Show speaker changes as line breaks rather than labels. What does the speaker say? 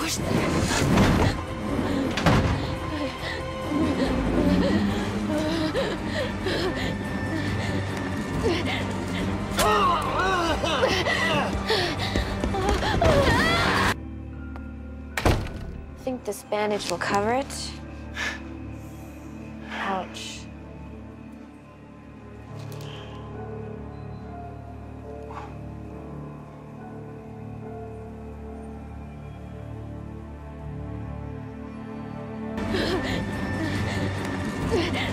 Think this bandage will cover it? 对。